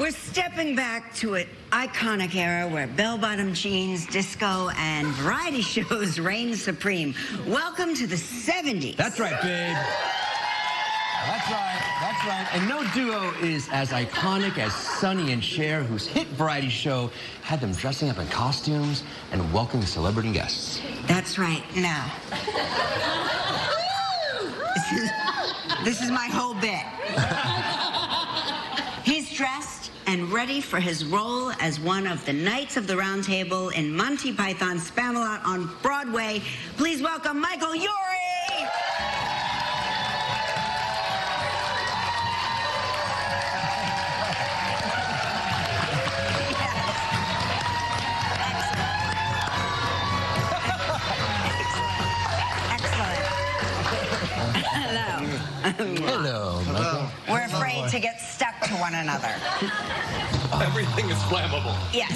We're stepping back to an iconic era where bell-bottom jeans, disco, and variety shows reign supreme. Welcome to the 70s. That's right, babe. That's right, that's right. And no duo is as iconic as Sonny and Cher, whose hit variety show had them dressing up in costumes and welcoming celebrity guests. That's right. Now, this is, this is my whole bit. He's dressed and ready for his role as one of the Knights of the Round Table in Monty Python's Spamalot on Broadway. Please welcome Michael Urie. Excellent. Hello. Hello, We're afraid to get stuck to one another. Everything is flammable. Yes.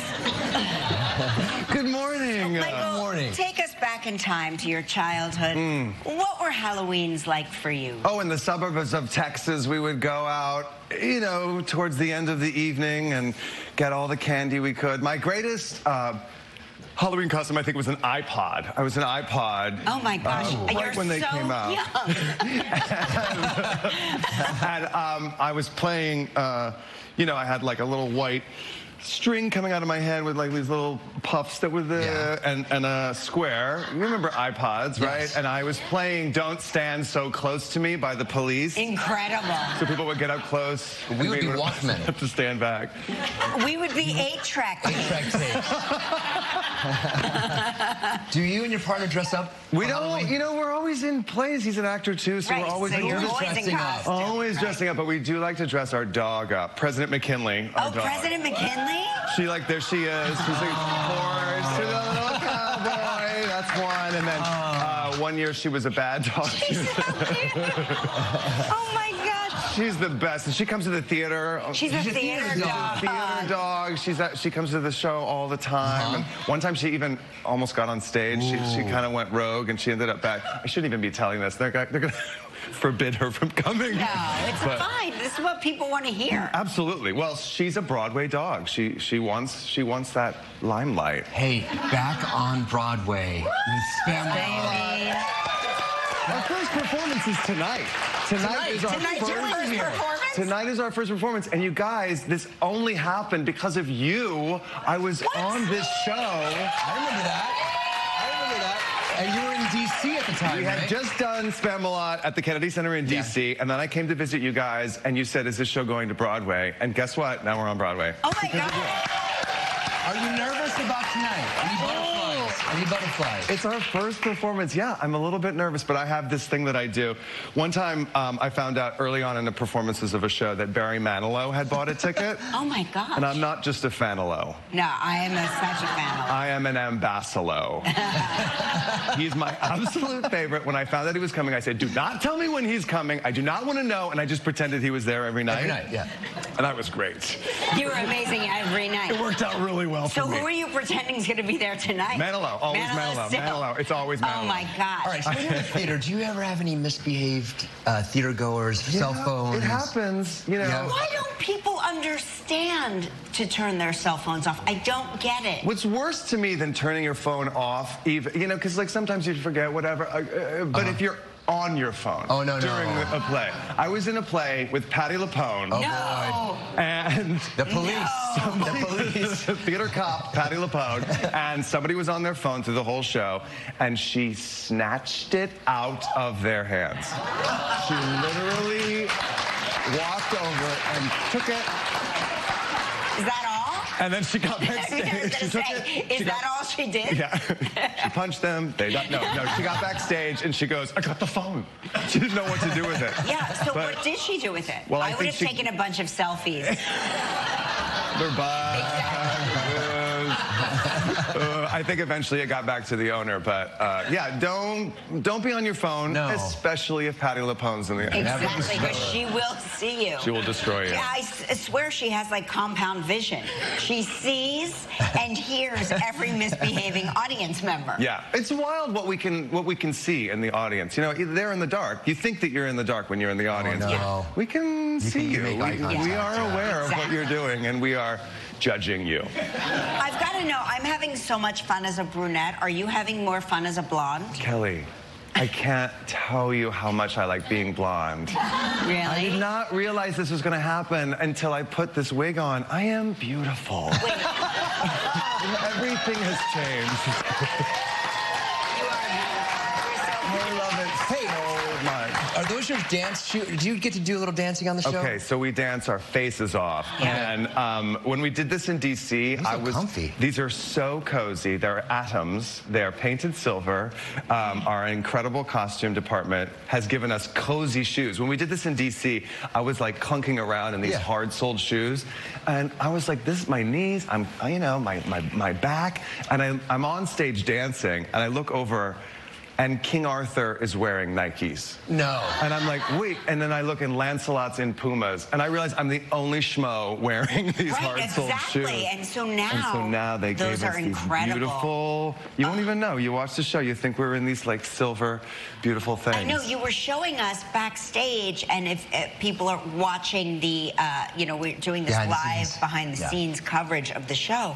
Good morning. Michael, morning. take us back in time to your childhood. What were Halloweens like for you? Oh, in the suburbs of Texas, we would go out, you know, towards the end of the evening and get all the candy we could. My greatest uh, Halloween costume, I think, was an iPod. I was an iPod. Oh my gosh, uh, you're right when they so came out. young. and um, I was playing, uh, you know, I had like a little white string coming out of my head with like these little puffs that were there Yeah. and, and a square. You remember iPods, right? And I was playing Don't Stand So Close to Me by the police. Incredible. So people would get up close. We and would be Walkmen. Have to stand back. We would be eight track. Track tape. Do you and your partner dress up? We don't, Halloween? you know, we're always in plays. He's an actor too, so Right, we're always so you're always always dressing up. costume. always right? dressing up. But we do like to dress our dog up. President McKinley. Our Oh, dog. President McKinley? She like there she is. She's like horse, she's a little cowboy. That's one. And then uh, one year she was a bad dog. Oh my God. She's the best. And she comes to the theater. She's a theater dog. theater dog. She's at, she comes to the show all the time. And one time she even almost got on stage. She, she kind of went rogue and she ended up back. I shouldn't even be telling this. They're, they're going to forbid her from coming. No, it's But- fine. This is what people want to hear. Absolutely. Well, she's a Broadway dog. She she wants she wants that limelight. Hey, back on Broadway with Spam. Our first performance is tonight. Tonight, is our Tonight's first. first performance? Tonight is our first performance, and you guys, this only happened because of you. I was on this show. I remember that. I remember that. And you were in D.C. at the time, We had right? just done Spamalot at the Kennedy Center in Yeah. DC, and then I came to visit you guys, and you said, "Is this show going to Broadway?" And guess what? Now we're on Broadway. Oh my God. Are you nervous about tonight? Any butterflies? It's our first performance. Yeah, I'm a little bit nervous, but I have this thing that I do. One time, um, I found out early on in the performances of a show that Barry Manilow had bought a ticket. Oh my god! And I'm not just a Fanilow. No, I am a, such a fan I am an ambassador. he's my absolute favorite. When I found out he was coming, I said, do not tell me when he's coming. I do not want to know. And I just pretended he was there every night. Every night, yeah. And that was great. You were amazing every night. It worked out really well So for me. So who are you pretending is going to be there tonight? Manilow, always Manilow, still. Manilow. It's always Manilow. Oh my gosh. All right, so when you're in the theater, do you ever have any misbehaved uh, theater goers, cell Yeah, phones? It happens, you know. Yeah. Why don't people understand to turn their cell phones off? I don't get it. What's worse to me than turning your phone off, even you know, because like sometimes you forget whatever. Uh, uh, but if you're on your phone Oh, no, no. during a play, I was in a play with Patti LuPone. Oh, no. And The police. somebody, The police. theater cop, Patti LuPone, and somebody was on their phone through the whole show, and she snatched it out of their hands. She literally walked over and took it, Is that all? And then she got backstage. She took say, it. is she that got- all she did? Yeah. she punched them. They got, no, no. She got backstage and she goes, I got the phone. She didn't know what to do with it. Yeah, so But- what did she do with it? Well, I I, would have she- taken a bunch of selfies. They're back. Uh, I think eventually it got back to the owner, but uh, yeah, don't don't be on your phone, No. especially if Patti LuPone's in the exactly, because she will see you. She will destroy you. Yeah, I s- I swear she has like compound vision. She sees and hears every misbehaving audience member. Yeah, it's wild what we can what we can see in the audience. You know, they're in the dark. You think that you're in the dark when you're in the audience. no. but We can see can you. we, we are yeah. aware of what you're doing. and we are judging you. I've got to know, I'm having so much fun as a brunette. Are you having more fun as a blonde? Kelly, I can't tell you how much I like being blonde. Really? I did not realize this was going to happen until I put this wig on. I am beautiful. Everything has changed. much. Your dance shoes? Do you get to do a little dancing on the show? Okay, so we dance our faces off. Yeah. And um, when we did this in DC, These I are was. comfy. These are so cozy. They're atoms. They're painted silver. Um, our incredible costume department has given us cozy shoes. When we did this in DC, I was like clunking around in these Yeah. hard-soled shoes, and I was like, "This is my knees. I'm, you know, my my my back." And I, I'm on stage dancing, and I look over. And King Arthur is wearing Nikes. No. And I'm like, wait. And then I look and Lancelot's in Pumas. And I realize I'm the only schmo wearing these Right, hard-soled exactly. shoes. And so now, And so now they those gave us are these incredible. beautiful. You won't even know. You watch the show, you think we're in these like silver, beautiful things. I know you were showing us backstage, and if, if people are watching the, uh, you know, we're doing this Behind live scenes. behind the Yeah. scenes coverage of the show,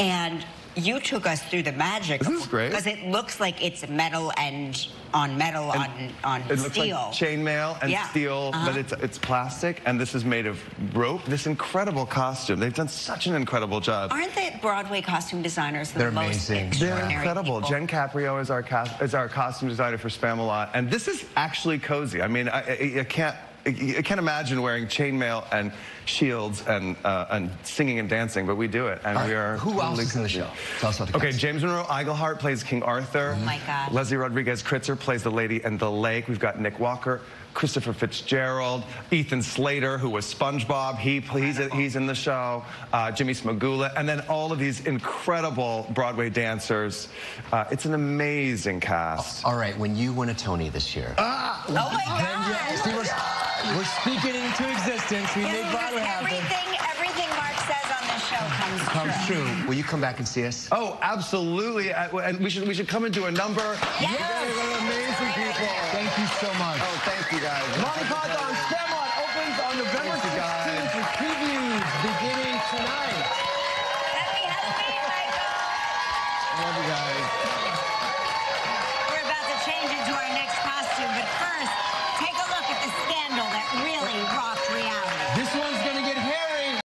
and you took us through the magic. This is great. because it looks like it's metal and on metal on on It looks steel. like chainmail and Yeah. steel, Uh-huh. but it's it's plastic, and this is made of rope. This incredible costume. They've done such an incredible job. Aren't the Broadway costume designers the They're most amazing. They're incredible. people? Jen Caprio is our is our costume designer for Spamalot, and this is actually cozy. I mean, I, I, I can't. I can't imagine wearing chainmail and shields and uh, and singing and dancing, but we do it, and All we are. who else is in the show? Tell us about the Okay, cast. James Monroe Iglehart plays King Arthur. Oh my God. Leslie Rodriguez Kritzer plays the lady in the lake. We've got Nik Walker, Christopher Fitzgerald, Ethan Slater, who was SpongeBob. He he's he's in the show. Uh, Jimmy Smagula, and then all of these incredible Broadway dancers. Uh, it's an amazing cast. All right, when you win a Tony this year. Oh my God! See, we're, we're speaking into existence. We made Broadway happen. everything, everything Mark says on this show comes, Comes true. Will you come back and see us? Oh, absolutely. And we should we should come and do a number. Yes. You guys are amazing people. Thank you so much. Oh, thank you guys. Monty Python Spamalot opens on November Thank 16th